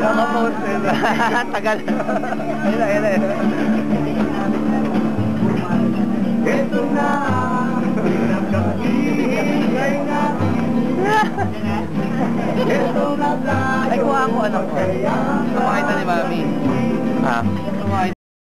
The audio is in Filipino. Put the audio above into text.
Nakapost eh. Tagal. Ayun na, ayun na. Ito na Pinagkakihingay natin Ito na tayo Ay, kuha ko ano ko. Ni Mami. Ah. Ha?